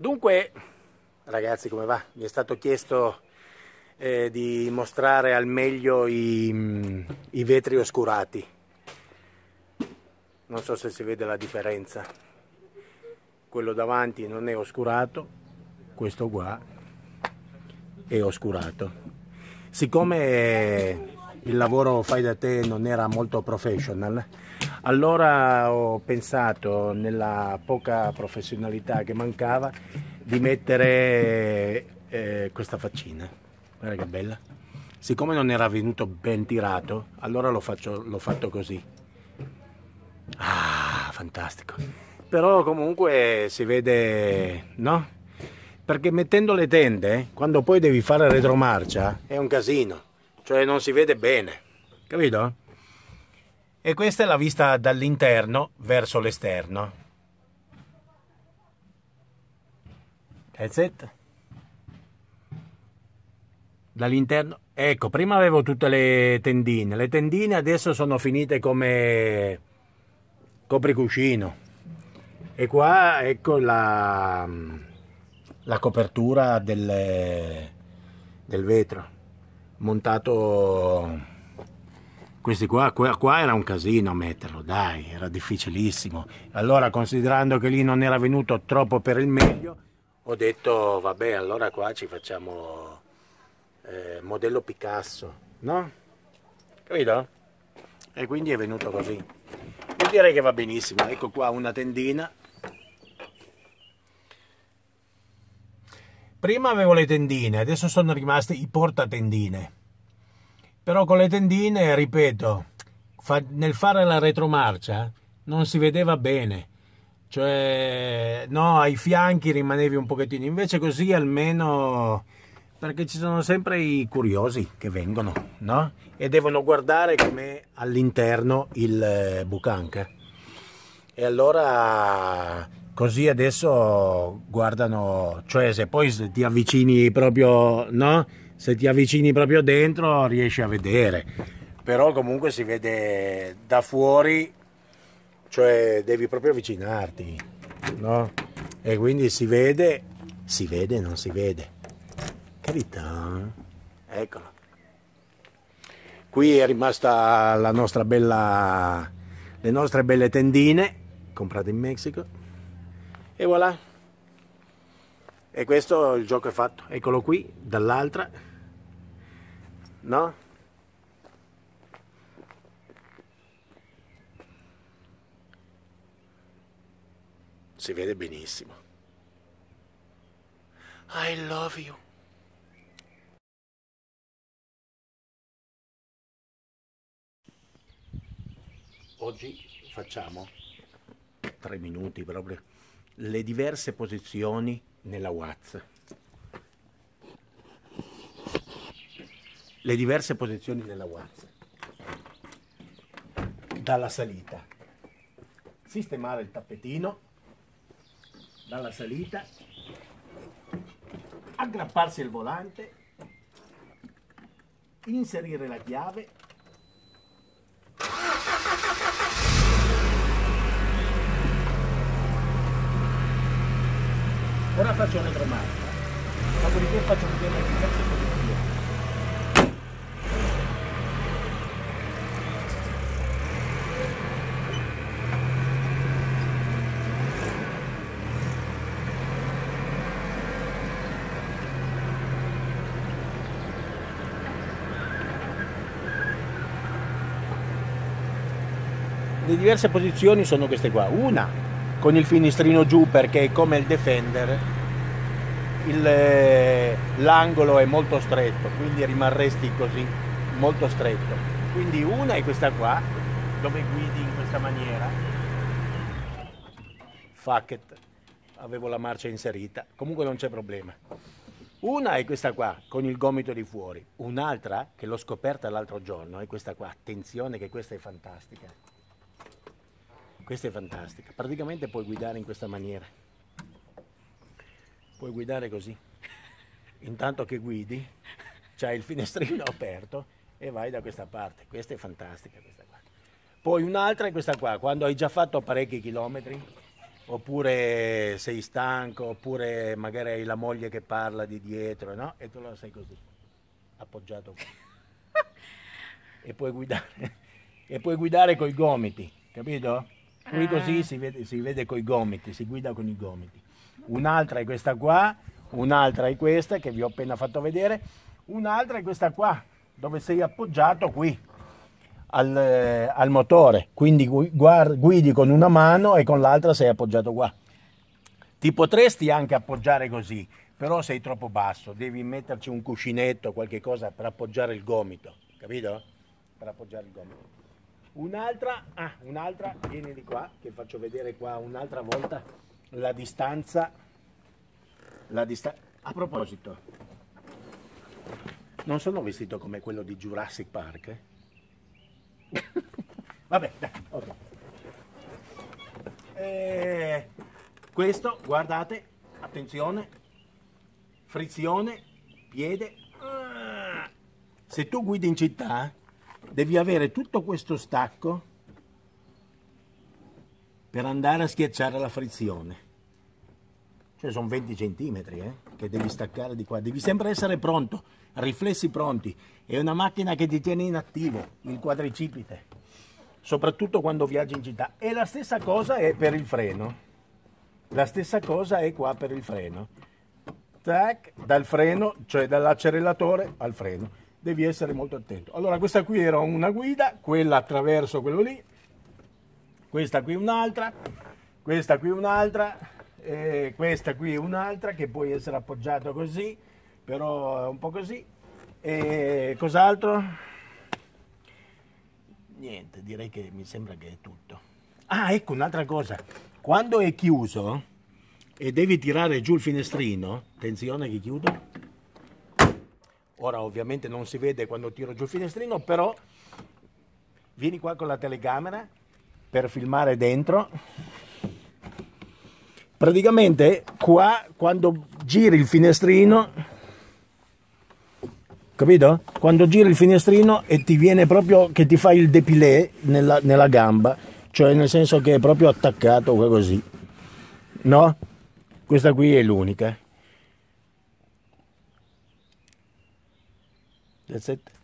Dunque, ragazzi, come va? Mi è stato chiesto eh, di mostrare al meglio i, i vetri oscurati. Non so se si vede la differenza. Quello davanti non è oscurato, questo qua è oscurato. Siccome il lavoro fai da te non era molto professional, allora ho pensato, nella poca professionalità che mancava, di mettere eh, questa faccina. Guarda che bella. Siccome non era venuto ben tirato, allora l'ho, fatto così. Ah, fantastico. Però comunque si vede, no? Perché mettendo le tende, quando poi devi fare retromarcia, è un casino. Cioè non si vede bene. Capito? E questa è la vista dall'interno verso l'esterno. That's it. Dall'interno. Ecco, prima avevo tutte le tendine. Le tendine adesso sono finite come copricuscino. E qua ecco la, la copertura del, del vetro montato questi qua, qua, qua, era un casino metterlo, dai, era difficilissimo. Allora, considerando che lì non era venuto troppo per il meglio, ho detto, vabbè, allora qua ci facciamo eh, modello Picasso, no? Capito? E quindi è venuto così. Io direi che va benissimo. Ecco qua una tendina. Prima avevo le tendine, adesso sono rimaste i portatendine però con le tendine, ripeto, fa, nel fare la retromarcia non si vedeva bene, cioè no, ai fianchi rimanevi un pochettino, invece così almeno perché ci sono sempre i curiosi che vengono, no? E devono guardare com'è all'interno il eh, bucanca. E allora così adesso guardano, cioè se poi ti avvicini proprio, no? Se ti avvicini proprio dentro riesci a vedere, però comunque si vede da fuori, cioè devi proprio avvicinarti, no? E quindi si vede, si vede, non si vede. Carità, eccolo. Qui è rimasta la nostra bella, le nostre belle tendine comprate in Messico e voilà. E questo il gioco è fatto, eccolo qui, dall'altra no? Si vede benissimo. I love you. Oggi facciamo tre minuti proprio le diverse posizioni nella Watts. Le diverse posizioni della Watts. Dalla salita. Sistemare il tappetino. Dalla salita. Aggrapparsi al volante. Inserire la chiave. Ora faccio una retromarcia, dopodiché faccio vedere le diverse posizioni. Le diverse posizioni sono queste qua. Una con il finestrino giù perché è come il Defender, eh, l'angolo è molto stretto, quindi rimarresti così, molto stretto. Quindi una è questa qua, dove guidi in questa maniera. Fuck it, avevo la marcia inserita, comunque non c'è problema. Una è questa qua, con il gomito di fuori. Un'altra, che l'ho scoperta l'altro giorno, è questa qua. Attenzione che questa è fantastica. Questa è fantastica, praticamente puoi guidare in questa maniera. Puoi guidare così. Intanto che guidi, c'hai il finestrino aperto e vai da questa parte. Questa è fantastica questa qua. Poi un'altra è questa qua, quando hai già fatto parecchi chilometri, oppure sei stanco, oppure magari hai la moglie che parla di dietro, no? E tu lo sei così, appoggiato qua. e puoi guidare, e puoi guidare coi gomiti, capito? Qui così si vede, si vede coi gomiti, si guida con i gomiti. Un'altra è questa qua, un'altra è questa che vi ho appena fatto vedere, un'altra è questa qua, dove sei appoggiato qui al, eh, al motore, quindi gu- guard- guidi con una mano e con l'altra sei appoggiato qua. Ti potresti anche appoggiare così, però sei troppo basso, devi metterci un cuscinetto, qualche cosa per appoggiare il gomito, capito? Per appoggiare il gomito. Un'altra, ah, un'altra, vieni di qua, che faccio vedere qua un'altra volta la distanza. La dista- A proposito, non sono vestito come quello di Jurassic Park? eh? Vabbè, dai, ok. Eh, questo, guardate, attenzione, frizione, piede. Ah. Se tu guidi in città, devi avere tutto questo stacco per andare a schiacciare la frizione. Cioè sono 20 centimetri eh, che devi staccare di qua. Devi sempre essere pronto, riflessi pronti. È una macchina che ti tiene in attivo, il quadricipite, soprattutto quando viaggi in città. E la stessa cosa è per il freno. La stessa cosa è qua per il freno. Tac, dal freno, cioè dall'acceleratore al freno. Devi essere molto attento. Allora questa qui era una guida, quella attraverso quello lì, questa qui un'altra, questa qui un'altra, e questa qui un'altra che può essere appoggiata così, però è un po' così. E cos'altro? Niente, direi che mi sembra che è tutto. Ah, ecco un'altra cosa. Quando è chiuso e devi tirare giù il finestrino, attenzione che chiudo. Ora ovviamente non si vede quando tiro giù il finestrino, però vieni qua con la telecamera per filmare dentro. Praticamente qua quando giri il finestrino, capito? Quando giri il finestrino e ti viene proprio che ti fa il depilé nella, nella gamba, cioè nel senso che è proprio attaccato così, no? Questa qui è l'unica. That's it.